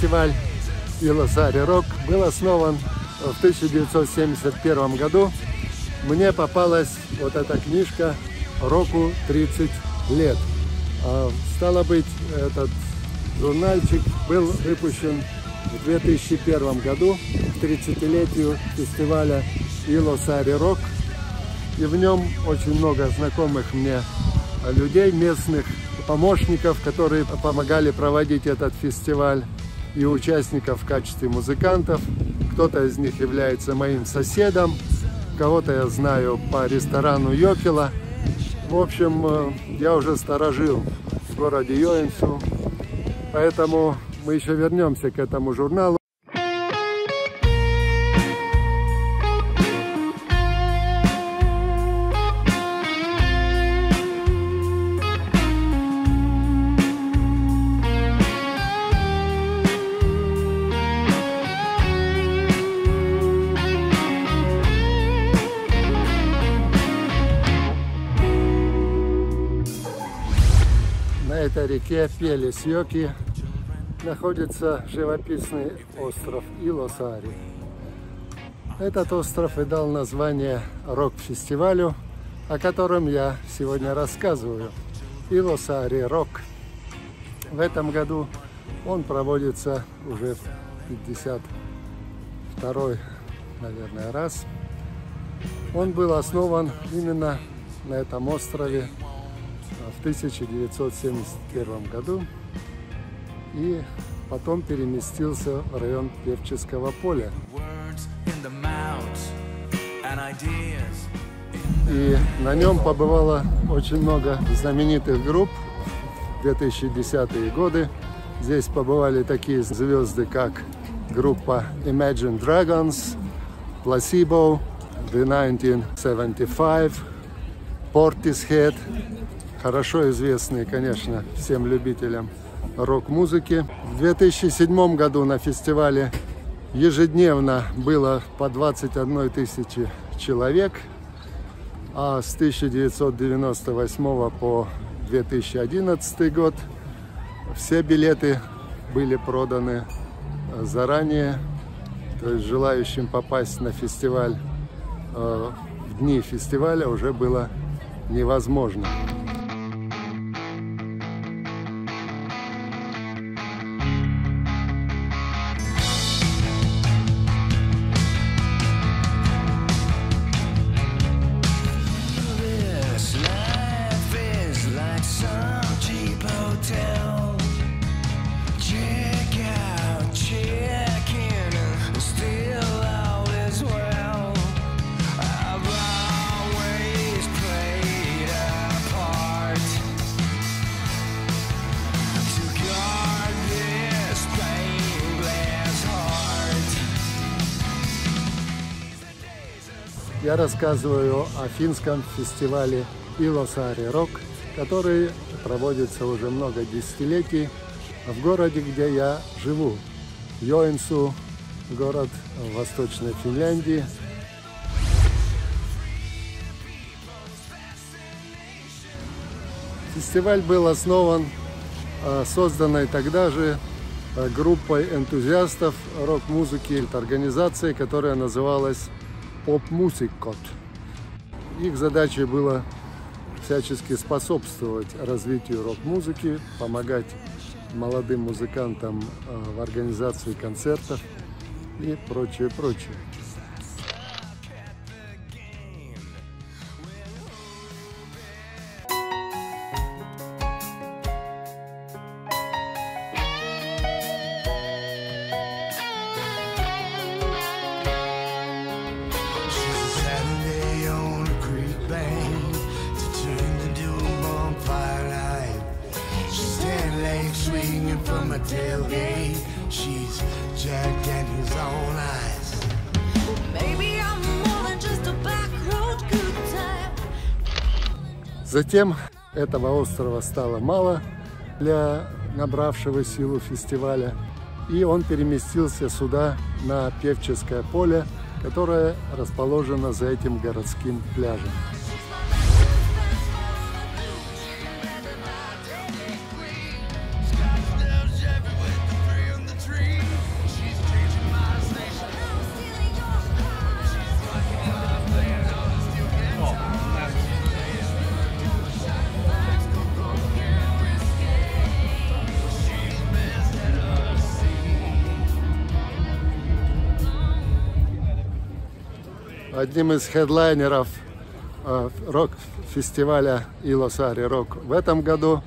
фестиваль Илосари Рок был основан в 1971 году. Мне попалась вот эта книжка «Року 30 лет». А, стало быть, этот журнальчик был выпущен в 2001 году, к 30-летию фестиваля Илосари Рок. И в нем очень много знакомых мне людей, местных помощников, которые помогали проводить этот фестиваль, и участников в качестве музыкантов. Кто-то из них является моим соседом, кого-то я знаю по ресторану Йокела. В общем, э, я уже сторожил в городе Йоинсу, поэтому мы еще вернемся к этому журналу. Этой реке Пелес-Йоки находится живописный остров Илосари. Этот остров и дал название рок-фестивалю, о котором я сегодня рассказываю. Илосари Рок. В этом году он проводится уже в 52 наверное, раз. Он был основан именно на этом острове в 1971 году и потом переместился в район Певческого поля. И на нем побывало очень много знаменитых групп в 2010-е годы. Здесь побывали такие звезды, как группа Imagine Dragons, Placebo, The 1975, Portishead, хорошо известные, конечно, всем любителям рок-музыки. В 2007 году на фестивале ежедневно было по 21 тысячи человек, а с 1998 по 2011 год все билеты были проданы заранее, то есть желающим попасть на фестиваль э, в дни фестиваля уже было невозможно. Я рассказываю о финском фестивале Илосари Рок, который проводится уже много десятилетий в городе, где я живу, Йоинсу, город Восточной Финляндии. Фестиваль был основан э, созданной тогда же э, группой энтузиастов рок-музыки, это организация, которая называлась поп-музыкот. Их задачей было всячески способствовать развитию рок-музыки, помогать молодым музыкантам э, в организации концертов и прочее, прочее. From a tailgate. She's Jack Daniels on ice. Maybe I'm more than just a back road good time. Затем этого острова стало мало для набравшего силу фестиваля, и он переместился сюда, на Певческое поле, которое расположено за этим городским пляжем. Одним из хедлайнеров э, рок-фестиваля Илосари Рок в этом году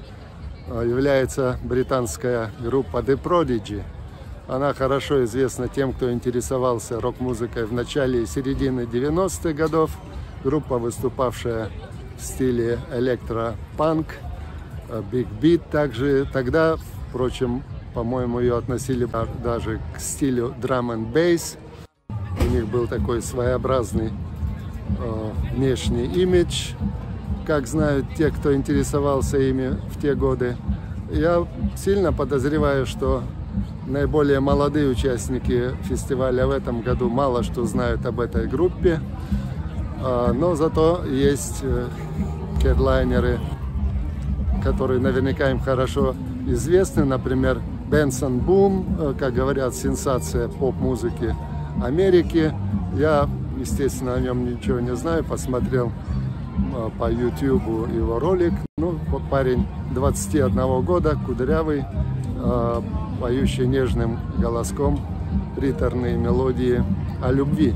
э, является британская группа The Prodigy. Она хорошо известна тем, кто интересовался рок-музыкой в начале и середине 90-х годов. Группа, выступавшая в стиле электропанк, биг бит также. Тогда, впрочем, по-моему, ее относили даже к стилю драм н бейс. У них был такой своеобразный э, внешний имидж, как знают те, кто интересовался ими в те годы. Я сильно подозреваю, что наиболее молодые участники фестиваля в этом году мало что знают об этой группе, э, но зато есть э, хедлайнеры, которые наверняка им хорошо известны, например, Бенсон Бум, э, как говорят, сенсация поп-музыки Америки. Я, естественно, о нем ничего не знаю, посмотрел э, по YouTube его ролик. Ну, парень 21 года, кудрявый, э, поющий нежным голоском приторные мелодии о любви.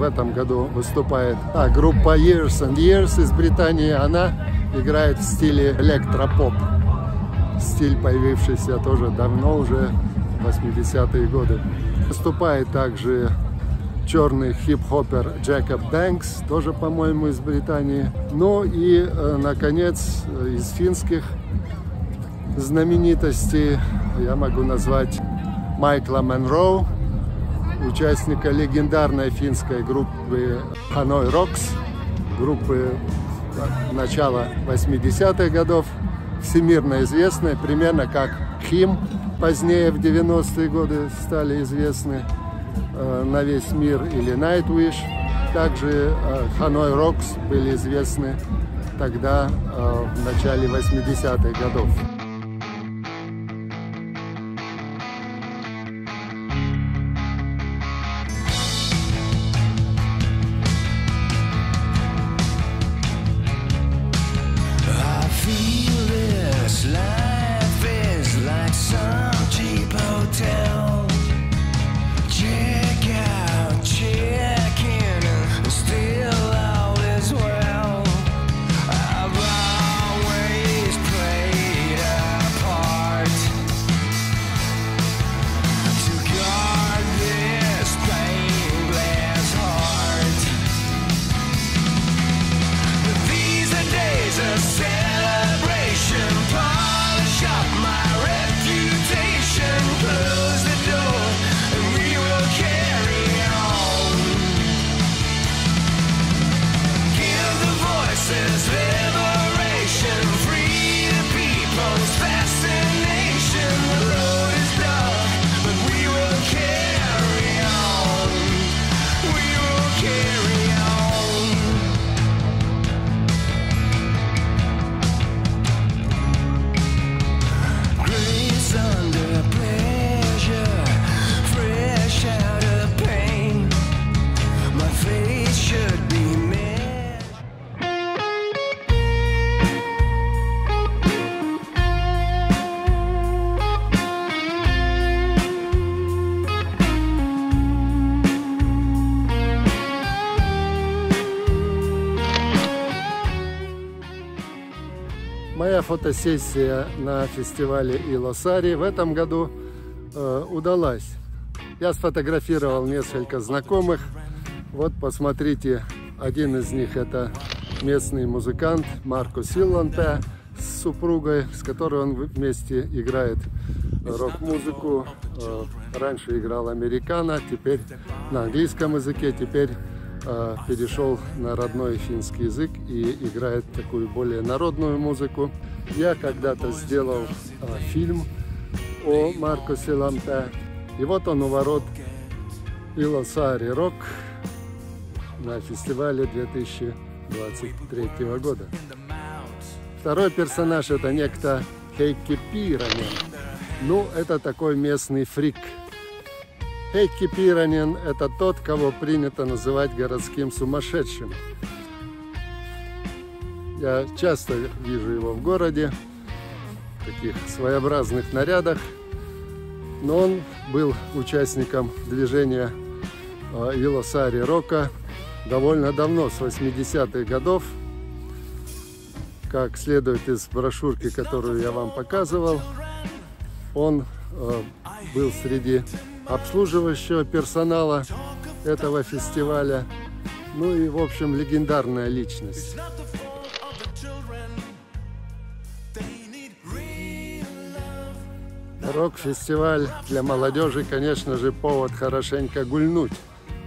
В этом году выступает а, группа Years and Years из Британии. Она играет в стиле электропоп. Стиль, появившийся тоже давно, уже 80-е годы. Выступает также черный хип-хоппер Джекоб Бэнкс, тоже, по-моему, из Британии. Ну и, э, наконец, из финских знаменитостей я могу назвать Майкла Монроу, участника легендарной финской группы Hanoi Rocks, группы начала 80-х годов, всемирно известная, примерно как Хим, позднее в 90-е годы стали известны э, на весь мир, или Nightwish. Также э, Hanoi Rocks были известны тогда, э, в начале 80-х годов. Моя фотосессия на фестивале Илосари в этом году э, удалась. Я сфотографировал несколько знакомых. Вот посмотрите, один из них это местный музыкант Марко Силланте с супругой, с которой он вместе играет рок-музыку. Э, Раньше играл американо, теперь на английском языке, теперь перешел на родной финский язык и играет такую более народную музыку. Я когда-то сделал э, фильм о Марко Селампе. И вот он у ворот Илосари Рок на фестивале 2023 года. Второй персонаж это некто Хейки Пиранин. Ну, это такой местный фрик. Хейки Пиранин – это тот, кого принято называть городским сумасшедшим. Я часто вижу его в городе, в таких своеобразных нарядах. Но он был участником движения э, Илосари Рока довольно давно, с 80-х годов. Как следует из брошюрки, которую я вам показывал, он э, был среди обслуживающего персонала этого фестиваля. Ну и, в общем, легендарная личность. Рок-фестиваль для молодежи, конечно же, повод хорошенько гульнуть.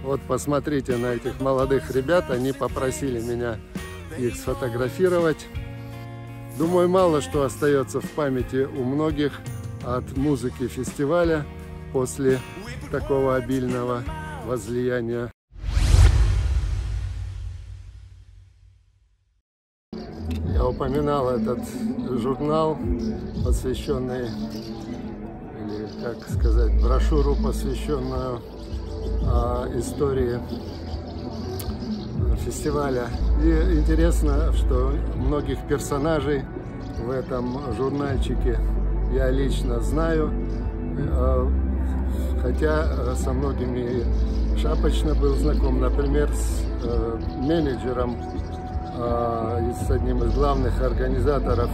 Вот посмотрите на этих молодых ребят, они попросили меня их сфотографировать. Думаю, мало что остается в памяти у многих от музыки фестиваля после такого обильного возлияния. Я упоминал этот журнал, посвященный, или как сказать, брошюру, посвященную а, истории фестиваля. И интересно, что многих персонажей в этом журнальчике я лично знаю, а, хотя а, со многими шапочно был знаком, например, с э, менеджером а, и с одним из главных организаторов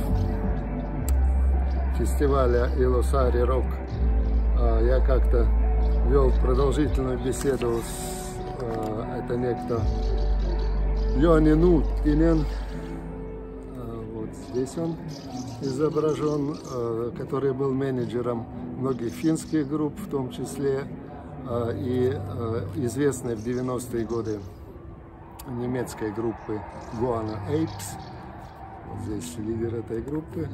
фестиваля Илосари Рок. А, Я как-то вел продолжительную беседу с э, это некто Йони Нуткинен. А, Вот здесь он изображен, э, который был менеджером многих финских групп, в том числе э, и э, известной в 90-е годы немецкой группы Guana Apes. Вот здесь лидер этой группы.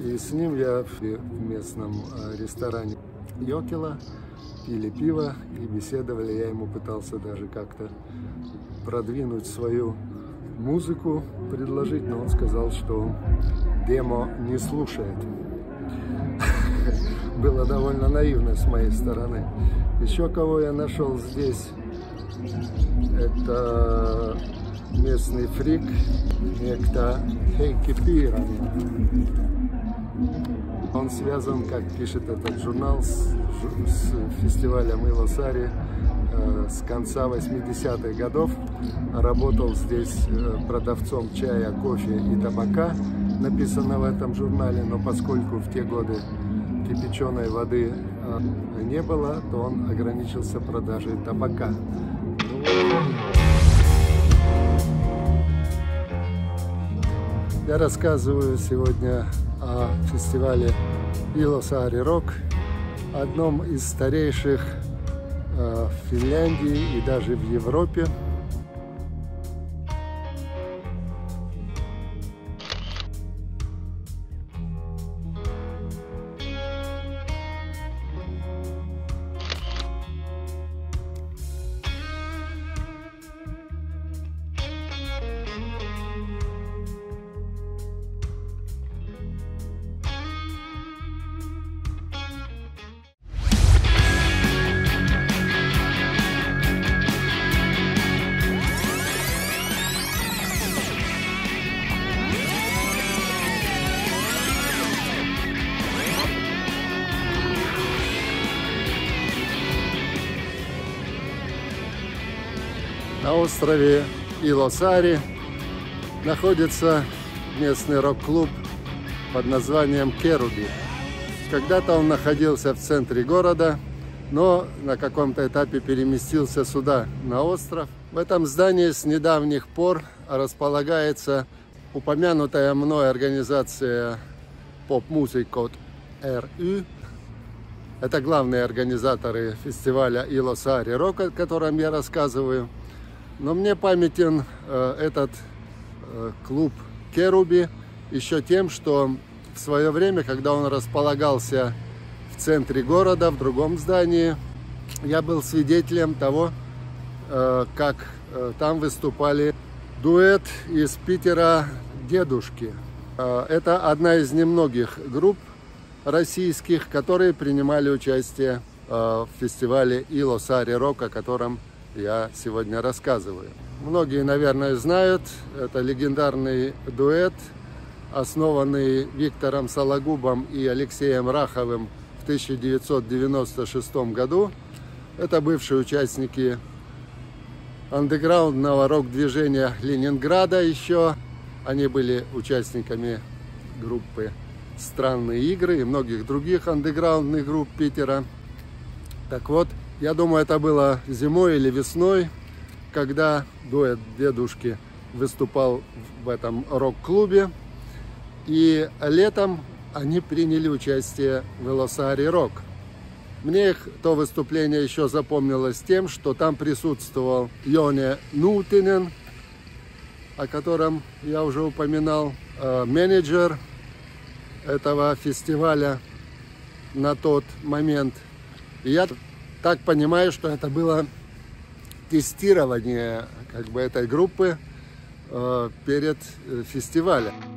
И с ним я в местном э, ресторане Йокела пили пиво и беседовали. Я ему пытался даже как-то продвинуть свою музыку, предложить, но он сказал, что демо не слушает. Было довольно наивно с моей стороны. Еще кого я нашел здесь, это местный фрик, некто Хейки Пиранин. Он связан, как пишет этот журнал, с, с фестивалем Илосари э, с конца 80-х годов. Работал здесь э, продавцом чая, кофе и табака, написано в этом журнале, но поскольку в те годы кипяченой воды э, не было, то он ограничился продажей табака. Я рассказываю сегодня о фестивале Илосари Рок, одном из старейших э, в Финляндии и даже в Европе. Острове Илосари находится местный рок-клуб под названием Керуби. Когда-то он находился в центре города, но на каком-то этапе переместился сюда, на остров. В этом здании с недавних пор располагается упомянутая мной организация поп-музыка РУ. Это главные организаторы фестиваля Илосари Рок, о котором я рассказываю. Но мне памятен э, этот э, клуб Керуби еще тем, что в свое время, когда он располагался в центре города, в другом здании. Я был свидетелем того, э, как э, там выступали дуэт из Питера «Дедушки». Э, Это одна из немногих групп российских, которые принимали участие э, в фестивале Илосари Рок, о котором я сегодня рассказываю. Многие, наверное, знают, это легендарный дуэт, основанный Виктором Сологубом и Алексеем Раховым в 1996 году. Это бывшие участники андеграундного рок-движения Ленинграда еще. Они были участниками группы «Странные игры» и многих других андеграундных групп Питера. Так вот, я думаю, это было зимой или весной, когда дуэт дедушки выступал в этом рок-клубе. И летом они приняли участие в Велосаре Рок. Мне их то выступление еще запомнилось тем, что там присутствовал Йоне Нутинен, о котором я уже упоминал, э, менеджер этого фестиваля на тот момент. И я так понимаю, что это было тестирование как бы этой группы э, перед э, фестивалем.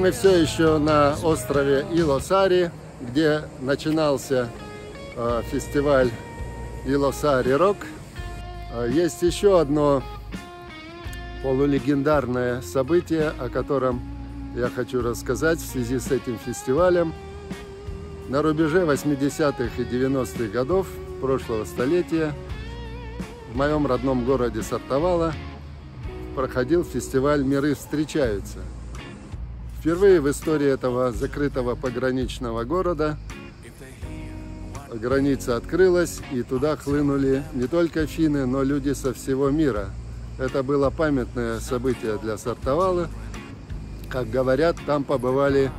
Мы все еще на острове Илосари, где начинался э, фестиваль Илосари Рок. Э, Есть еще одно полулегендарное событие, о котором я хочу рассказать в связи с этим фестивалем. На рубеже 80-х и 90-х годов прошлого столетия в моем родном городе Сартовала проходил фестиваль «Миры встречаются». Впервые в истории этого закрытого пограничного города граница открылась, и туда хлынули не только финны, но люди со всего мира. Это было памятное событие для Сартовала. Как говорят, там побывали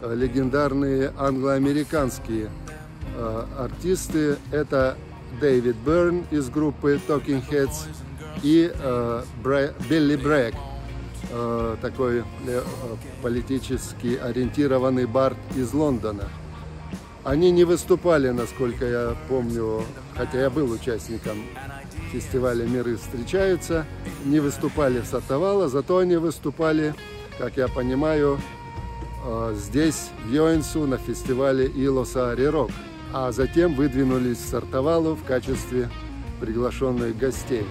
э, легендарные англо-американские э, артисты. Это Дэвид Берн из группы Talking Heads и э, Билли Брэк, э, такой э, политически ориентированный бард из Лондона. Они не выступали, насколько я помню, хотя я был участником фестиваля «Миры встречаются», не выступали в Сартовало, зато они выступали, как я понимаю, э, здесь, в Йоинсу, на фестивале Илосари Рок. А затем выдвинулись в Сартовалу в качестве приглашенных гостей.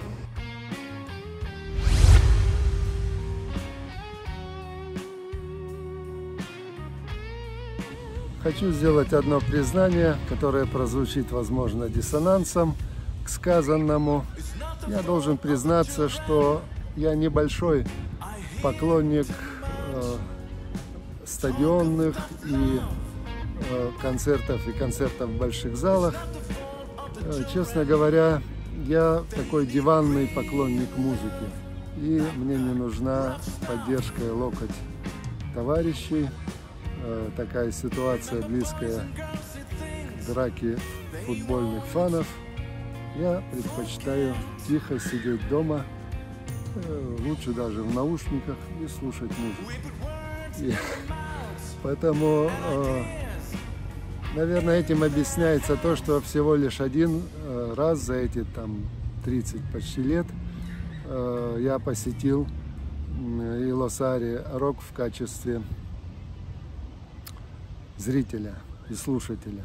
Хочу сделать одно признание, которое прозвучит, возможно, диссонансом к сказанному. Я должен признаться, что я небольшой поклонник э, стадионных и э, концертов и концертов в больших залах. Э, честно говоря, я такой диванный поклонник музыки. И мне не нужна поддержка и локоть товарищей. Э, Такая ситуация близкая к драке футбольных фанов. Я предпочитаю тихо сидеть дома, э, лучше даже в наушниках и слушать музыку. И поэтому, э, наверное, этим объясняется то, что всего лишь один раз за эти там 30 почти лет я посетил м, Илосари Рок в качестве зрителя и слушателя.